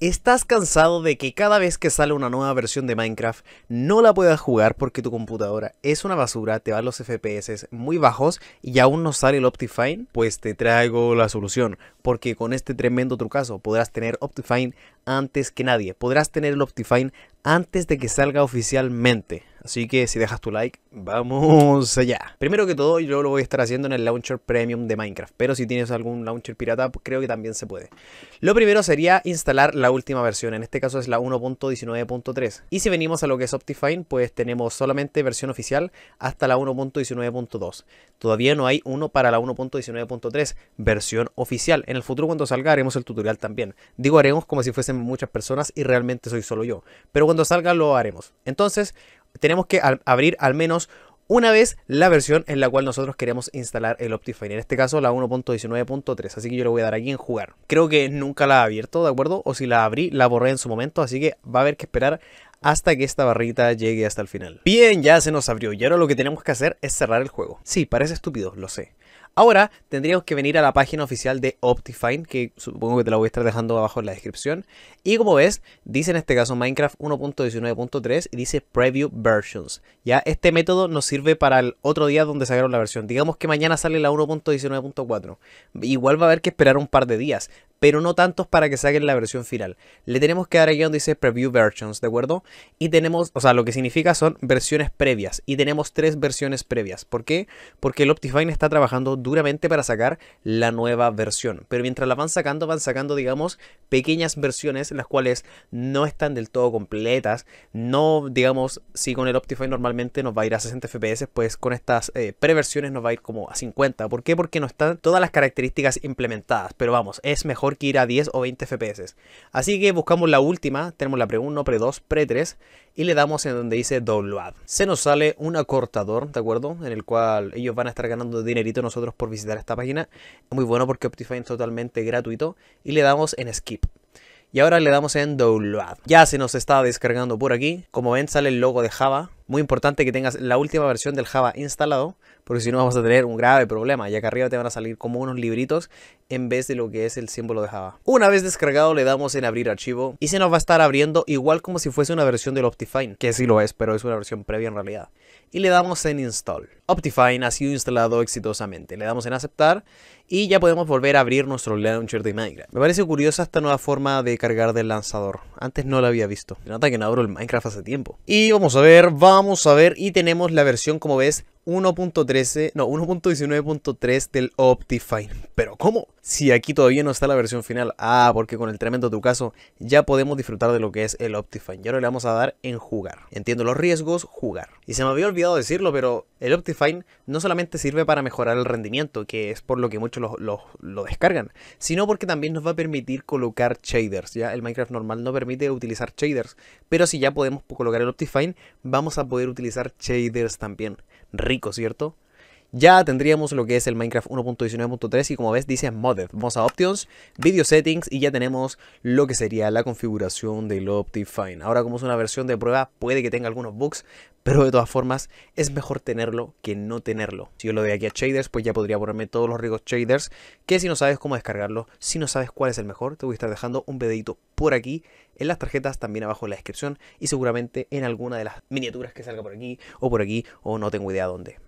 ¿Estás cansado de que cada vez que sale una nueva versión de Minecraft no la puedas jugar porque tu computadora es una basura, te van los FPS muy bajos y aún no sale el Optifine? Pues te traigo la solución, porque con este tremendo trucazo podrás tener Optifine antes que nadie, podrás tener el Optifine antes de que salga oficialmente. Así que si dejas tu like, vamos allá. Primero que todo, yo lo voy a estar haciendo en el launcher premium de Minecraft, pero si tienes algún launcher pirata, pues creo que también se puede. Lo primero sería instalar la última versión, en este caso es la 1.19.3. Y si venimos a lo que es Optifine, pues tenemos solamente versión oficial hasta la 1.19.2. Todavía no hay uno para la 1.19.3, versión oficial. En el futuro cuando salga haremos el tutorial también. Digo haremos como si fuesen muchas personas y realmente soy solo yo. Pero cuando salga lo haremos. Entonces, tenemos que abrir al menos una vez la versión en la cual nosotros queremos instalar el Optifine. En este caso la 1.19.3. Así que yo le voy a dar aquí en jugar. Creo que nunca la he abierto, ¿de acuerdo? O si la abrí, la borré en su momento. Así que va a haber que esperar hasta que esta barrita llegue hasta el final. Bien, ya se nos abrió. Y ahora lo que tenemos que hacer es cerrar el juego. Sí, parece estúpido, lo sé. Ahora tendríamos que venir a la página oficial de Optifine, que supongo que te la voy a estar dejando abajo en la descripción. Y como ves, dice en este caso Minecraft 1.19.3 y dice Preview Versions. Ya este método nos sirve para el otro día donde sacaron la versión. Digamos que mañana sale la 1.19.4. Igual va a haber que esperar un par de días pero no tantos para que saquen la versión final. Le tenemos que dar aquí donde dice Preview Versions, ¿de acuerdo? Y tenemos, o sea, lo que significa son versiones previas. Y tenemos tres versiones previas. ¿Por qué? Porque el Optifine está trabajando duramente para sacar la nueva versión. Pero mientras la van sacando, van sacando, digamos, pequeñas versiones, las cuales no están del todo completas. No, digamos, si con el Optifine normalmente nos va a ir a 60 FPS, pues con estas eh, preversiones nos va a ir como a 50. ¿Por qué? Porque no están todas las características implementadas. Pero vamos, es mejor que ir a 10 o 20 FPS. Así que buscamos la última, tenemos la pre 1, pre 2, pre 3 y le damos en donde dice download. Se nos sale un acortador, ¿de acuerdo? En el cual ellos van a estar ganando dinerito nosotros por visitar esta página. Muy bueno porque Optifine es totalmente gratuito y le damos en skip. Y ahora le damos en download. Ya se nos está descargando por aquí. Como ven sale el logo de Java. Muy importante que tengas la última versión del Java instalado porque si no vamos a tener un grave problema, ya que arriba te van a salir como unos libritos en vez de lo que es el símbolo de Java. Una vez descargado le damos en abrir archivo y se nos va a estar abriendo igual como si fuese una versión del Optifine, que sí lo es, pero es una versión previa en realidad. Y le damos en install. Optifine ha sido instalado exitosamente. Le damos en aceptar y ya podemos volver a abrir nuestro launcher de Minecraft. Me parece curiosa esta nueva forma de cargar del lanzador. Antes no la había visto. Se nota que no abro el Minecraft hace tiempo. Y vamos a ver, vamos a ver. Y tenemos la versión, como ves, 1.13, no, 1.19.3 del Optifine. Pero ¿cómo? Si aquí todavía no está la versión final. Ah, porque con el tremendo tu caso ya podemos disfrutar de lo que es el Optifine. Y ahora le vamos a dar en jugar. Entiendo los riesgos, jugar. Y se me había olvidado decirlo, pero el Optifine no solamente sirve para mejorar el rendimiento, que es por lo que muchos lo, lo descargan, sino porque también nos va a permitir colocar shaders. Ya el Minecraft normal no permite utilizar shaders, pero si ya podemos colocar el Optifine, vamos a poder utilizar shaders también ¿cierto? Ya tendríamos lo que es el Minecraft 1.19.3 y como ves dice Modded. Vamos a Options, Video Settings y ya tenemos lo que sería la configuración del Optifine. Ahora como es una versión de prueba puede que tenga algunos bugs, pero de todas formas es mejor tenerlo que no tenerlo. Si yo lo doy aquí a shaders, pues ya podría ponerme todos los ricos shaders, que si no sabes cómo descargarlo, si no sabes cuál es el mejor, te voy a estar dejando un videito por aquí, en las tarjetas, también abajo en la descripción y seguramente en alguna de las miniaturas que salga por aquí o por aquí o no tengo idea dónde.